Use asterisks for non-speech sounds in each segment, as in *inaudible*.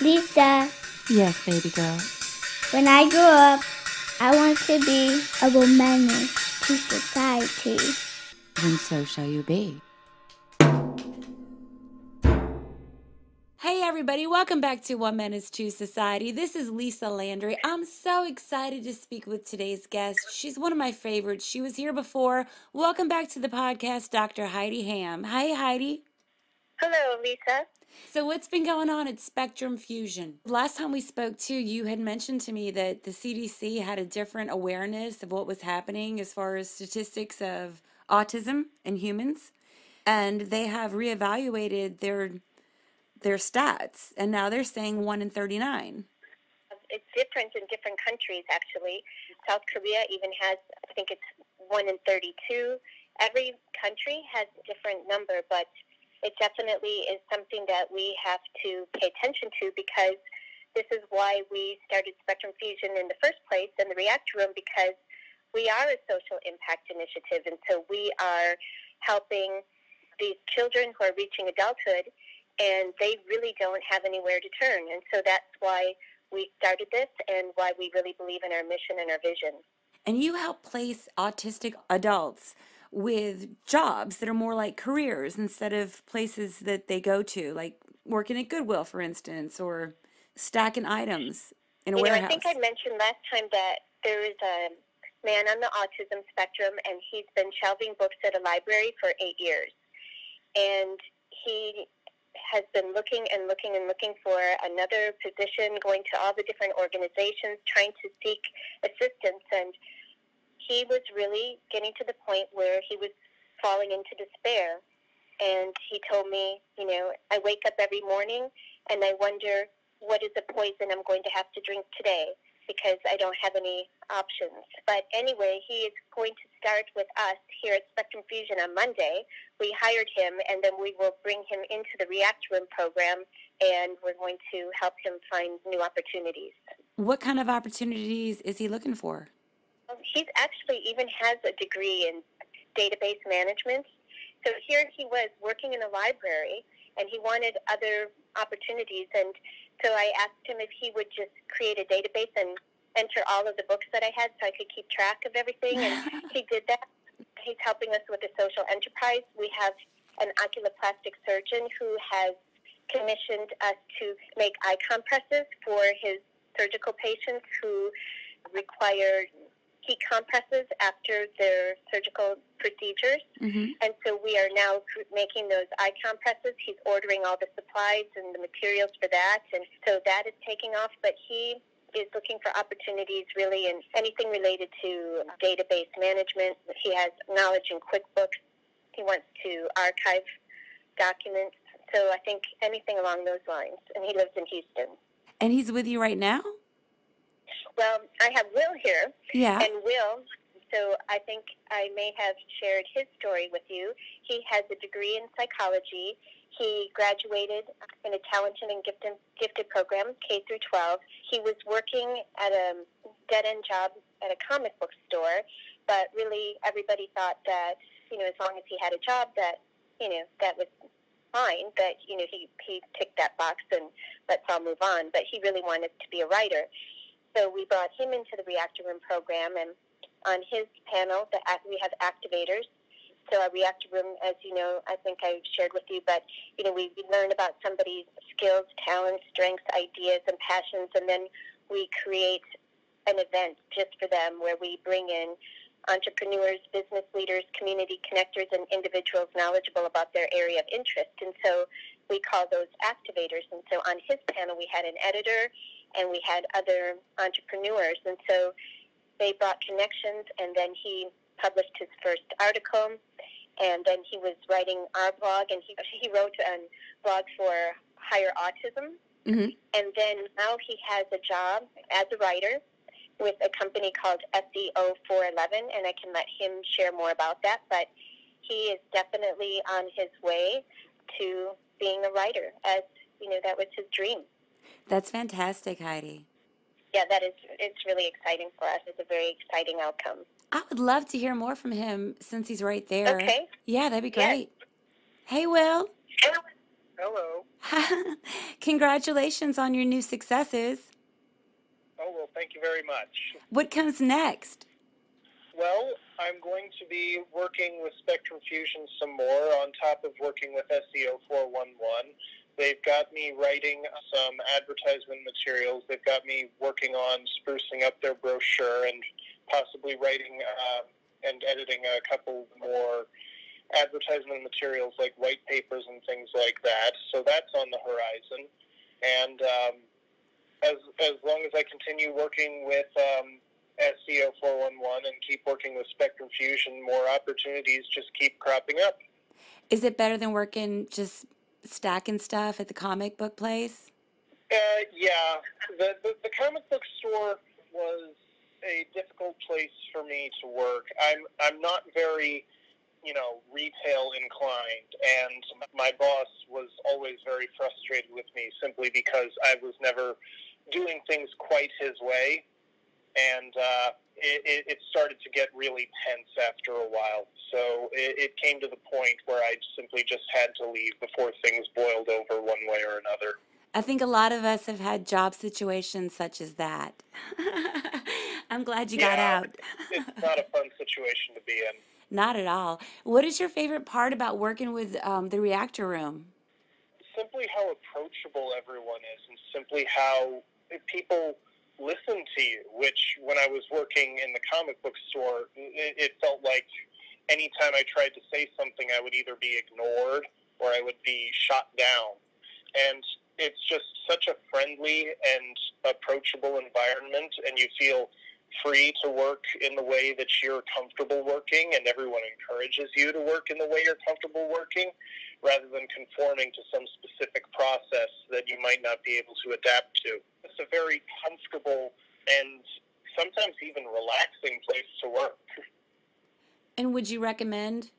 Lisa, Yes, baby girl. when I grow up, I want to be a woman to society. And so shall you be. Hey, everybody, welcome back to One Menace to Society. This is Lisa Landry. I'm so excited to speak with today's guest. She's one of my favorites. She was here before. Welcome back to the podcast, Dr. Heidi Ham. Hi, Heidi. Hello, Lisa. So, what's been going on at Spectrum Fusion? Last time we spoke to you had mentioned to me that the CDC had a different awareness of what was happening as far as statistics of autism in humans, and they have reevaluated their their stats, and now they're saying one in thirty nine. It's different in different countries, actually. South Korea even has, I think it's 1 in 32. Every country has a different number, but it definitely is something that we have to pay attention to because this is why we started Spectrum Fusion in the first place and the Reactor Room because we are a social impact initiative, and so we are helping these children who are reaching adulthood and they really don't have anywhere to turn. And so that's why we started this and why we really believe in our mission and our vision. And you help place autistic adults with jobs that are more like careers instead of places that they go to, like working at Goodwill, for instance, or stacking items in a You know. I think I mentioned last time that there is a man on the autism spectrum and he's been shelving books at a library for eight years. And he has been looking and looking and looking for another position, going to all the different organizations, trying to seek assistance. And he was really getting to the point where he was falling into despair. And he told me, you know, I wake up every morning and I wonder what is the poison I'm going to have to drink today because I don't have any options. But anyway, he is going to start with us here at Spectrum Fusion on Monday. We hired him, and then we will bring him into the Reactor Room program, and we're going to help him find new opportunities. what kind of opportunities is he looking for? Um, He's actually even has a degree in database management. So here he was working in a library, and he wanted other opportunities. And so I asked him if he would just create a database and enter all of the books that I had, so I could keep track of everything. And *laughs* he did that. He's helping us with a social enterprise. We have an oculoplastic surgeon who has commissioned us to make eye compresses for his surgical patients who require heat compresses after their surgical procedures. hmm And so we are now making those eye compresses. He's ordering all the supplies and the materials for that. And so that is taking off. But he is looking for opportunities really in anything related to database management. He has knowledge in QuickBooks. He wants to archive documents. So I think anything along those lines. And he lives in Houston. And he's with you right now? Well, I have Will here. Yeah. And Will, so I think I may have shared his story with you. He has a degree in psychology. He graduated in a talented and gifted, gifted program, K through 12. He was working at a dead end job at a comic book store, but really everybody thought that, you know, as long as he had a job, that, you know, that was fine, that, you know, he, he ticked that box and let's all move on. But he really wanted to be a writer. So we brought him into the Reactor Room program, and on his panel, the, we have activators. So our Reactor Room, as you know, I think I've shared with you, but you know, we, we learn about somebody's skills, talents, strengths, ideas, and passions, and then we create an event just for them where we bring in entrepreneurs, business leaders, community connectors, and individuals knowledgeable about their area of interest. And so we call those activators. And so on his panel, we had an editor and we had other entrepreneurs. And so they brought connections, and then he published his first article. And then he was writing our blog, and he, *laughs* he wrote a blog for Hire Autism. hmm And then now he has a job as a writer with a company called SEO 411, and I can let him share more about that. But he is definitely on his way to being a writer, as you know, that was his dream. That's fantastic, Heidi. Yeah, that is it's really exciting for us. It's a very exciting outcome. I would love to hear more from him since he's right there. Okay. Yeah, that'd be Yes. great. Hey, Will. Hello. *laughs* Congratulations on your new successes. Oh, well, thank you very much. What comes next? Well, I'm going to be working with Spectrum Fusion some more on top of working with SEO 411. They've got me writing some advertisement materials. They've got me working on sprucing up their brochure and possibly writing uh, and editing a couple more advertisement materials like white papers and things like that. So that's on the horizon. And um, as, as long as I continue working with um, SEO 411 and keep working with Spectrum Fusion, more opportunities just keep cropping up. Is it better than working just stacking stuff at the comic book place? Uh, yeah, the, the the comic book store was a difficult place for me to work. I'm I'm not very, you know, retail inclined, and my boss was always very frustrated with me simply because I was never doing things quite his way, and uh, it, it started to get really tense after a while. So it, it came to the point where I simply just had to leave before things boiled over one way or another. I think a lot of us have had job situations such as that. *laughs* I'm glad you got out. It's not a fun situation to be in. *laughs* Not at all. What is your favorite part about working with um, the reactor room? simply how approachable everyone is and simply how people listen to you, which when I was working in the comic book store, it, it felt like anytime I tried to say something, I would either be ignored or I would be shot down. And it's just such a friendly and approachable environment, and you feel free to work in the way that you're comfortable working, and everyone encourages you to work in the way you're comfortable working rather than conforming to some specific process that you might not be able to adapt to. It's a very comfortable and sometimes even relaxing place to work. And would you recommend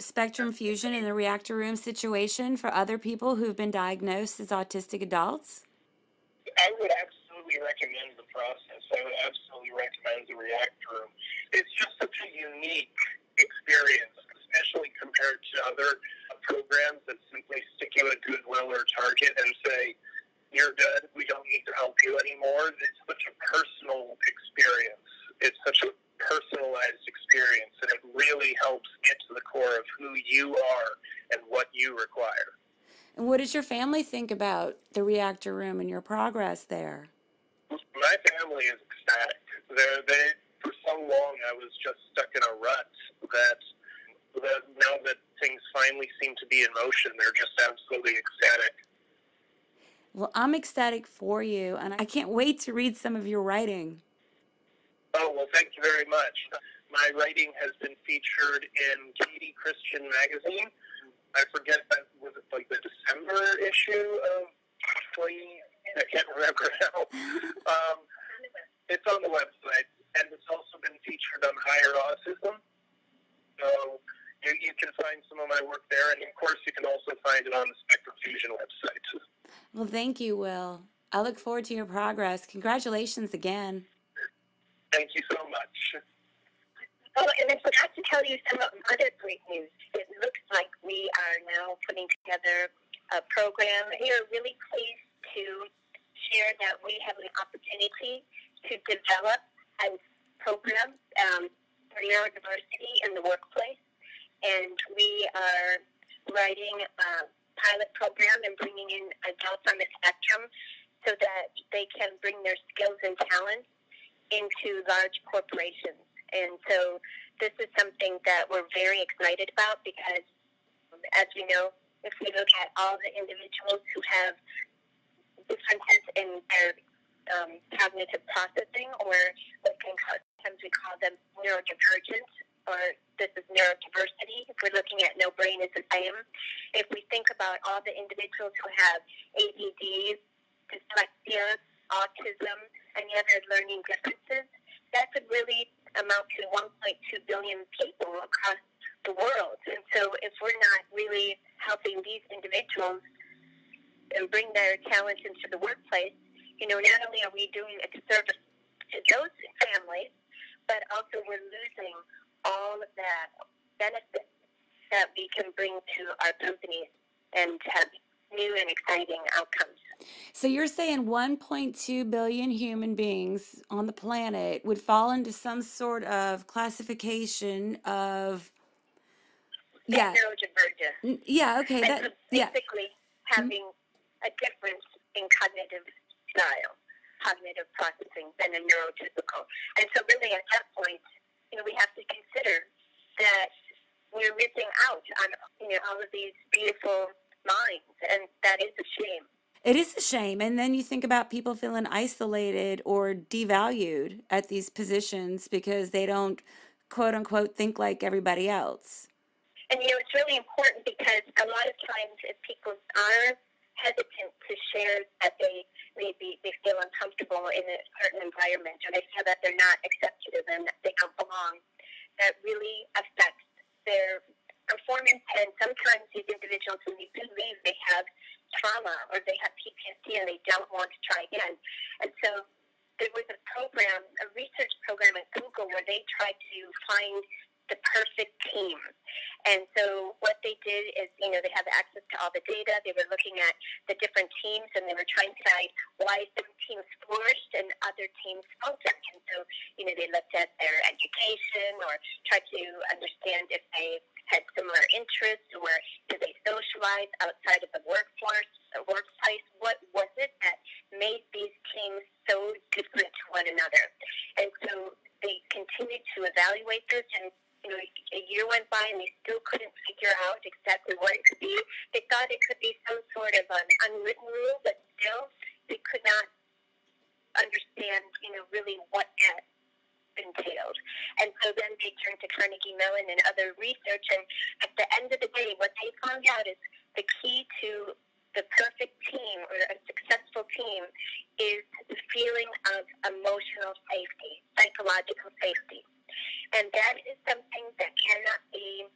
spectrum fusion in the reactor room situation for other people who've been diagnosed as autistic adults? I would absolutely recommend the process. I would absolutely recommend the reactor room. It's just such a unique experience, especially compared to other programs that simply stick you at Goodwill or Target and say, you're good, we don't need to help you anymore. It's such a personal experience. It's such a personalized experience, and it really helps get to the core of who you are and what you require. And what does your family think about the reactor room and your progress there? My family is ecstatic. They're, they, for so long, I was just stuck in a rut that, that now that things finally seem to be in motion, they're just absolutely ecstatic. Well, I'm ecstatic for you, and I can't wait to read some of your writing. Oh, well, thank you very much. My writing has been featured in Katie Christian Magazine. I forget that was it like the December issue of 20. I can't remember now. *laughs* Um, it's on the website, and it's also been featured on Hire Autism. So you, you can find some of my work there, and of course, you can also find it on the Spectrum Fusion website. Well, thank you, Will. I look forward to your progress. Congratulations again. Thank you so much. Oh, and I forgot to tell you some other great news. It looks like we are now putting together a program. We are really pleased to share that we have an opportunity to develop a program um, for neurodiversity in the workplace. And we are writing a pilot program and bringing in adults on the spectrum so that they can bring their skills and talents into large corporations. And so this is something that we're very excited about because, um, as we know, if we look at all the individuals who have differences in their um, cognitive processing, or what can sometimes we call them neurodivergent, or this is neurodiversity. If we're looking at no brain is the same, if we think about all the individuals who have ADD, dyslexia, autism, any other learning differences, that could really amount to 1.2 billion people across the world. And so if we're not really helping these individuals and bring their talents into the workplace, you know, not only are we doing a disservice to those families, but also we're losing all of that benefit that we can bring to our companies and have new and exciting outcomes. So you're saying 1.2 billion human beings on the planet would fall into some sort of classification of yeah, Neurodivergent. yeah, okay, that so yeah. basically mm-hmm. having a difference in cognitive style, cognitive processing than a neurotypical. And so really at that point, you know, we have to consider that we're missing out on, you know, all of these beautiful minds, and that is a shame. It is a shame. And then you think about people feeling isolated or devalued at these positions because they don't quote unquote think like everybody else. And you know, it's really important because a lot of times if people are hesitant to share that they maybe they feel uncomfortable in a certain environment or they feel that they're not accepted and that they don't belong, that really affects their performance and sometimes these individuals when they do leave they have trauma or they have PTSD and they don't want to try again. And so there was a program, a research program at Google where they tried to find the perfect team. And so what they did is, you know, they have access to all the data. They were looking at the different teams and they were trying to decide why some teams flourished and other teams faltered. And so, you know, they looked at their education or tried to understand if they had similar interests or did they socialize outside of the workforce, the workplace. What was it that made these teams so different to one another? And so they continued to evaluate this and you know, a year went by and they still couldn't figure out exactly what it could be. They thought it could be some sort of an unwritten rule, but still they could not understand, you know, really what that entailed. And so then they turned to Carnegie Mellon and other research, and at the end of the day, what they found out is the key to the perfect team or a successful team is the feeling of emotional safety, psychological safety. And that is something that cannot be,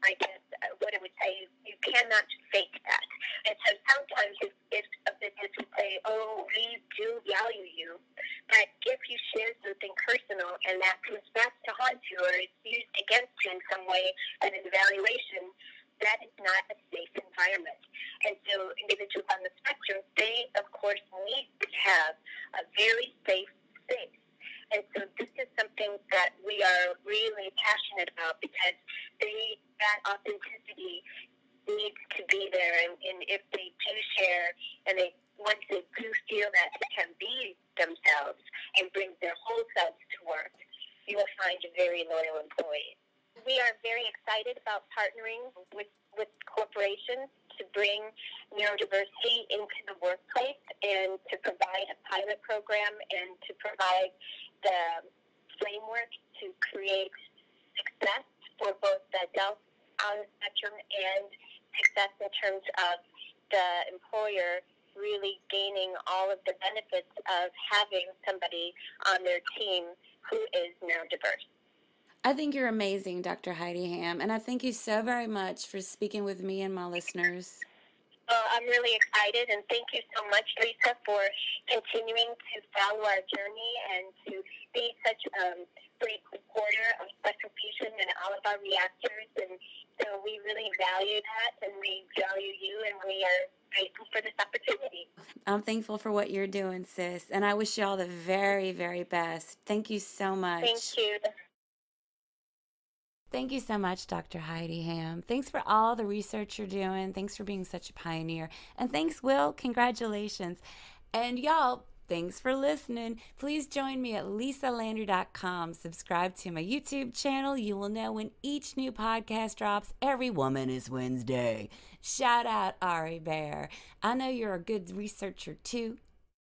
I guess, uh, what I would say, you cannot fake that. And so sometimes if, if a business would say, oh, we do value you, but if you share something personal and that comes back to haunt you or it's used against you in some way as an evaluation, that is not a safe environment. And so individuals on the spectrum, they, of course, need to have a very safe space. And so something that we are really passionate about because they, that authenticity needs to be there. And, and if they do share and they, once they do feel that they can be themselves and bring their whole selves to work, you will find a very loyal employee. We are very excited about partnering with, with corporations to bring neurodiversity into the workplace and to provide a pilot program and to provide the framework to create success for both the adults on the spectrum and success in terms of the employer really gaining all of the benefits of having somebody on their team who is neurodiverse. I think you're amazing, Dr. Heidi Ham, and I thank you so very much for speaking with me and my listeners. Well, I'm really excited, and thank you so much, Lisa, for continuing to follow our journey and to be such a great supporter of Spectrum Fusion and all of our reactors. And so we really value that, and we value you, and we are grateful for this opportunity. I'm thankful for what you're doing, sis, and I wish you all the very, very best. Thank you so much. Thank you. Thank you so much, Dr. Heidi Ham. Thanks for all the research you're doing. Thanks for being such a pioneer. And thanks, Will. Congratulations. And y'all, thanks for listening. Please join me at lisalandry.com. Subscribe to my YouTube channel. You will know when each new podcast drops. Every woman is Wednesday. Shout out Ari Bear. I know you're a good researcher too.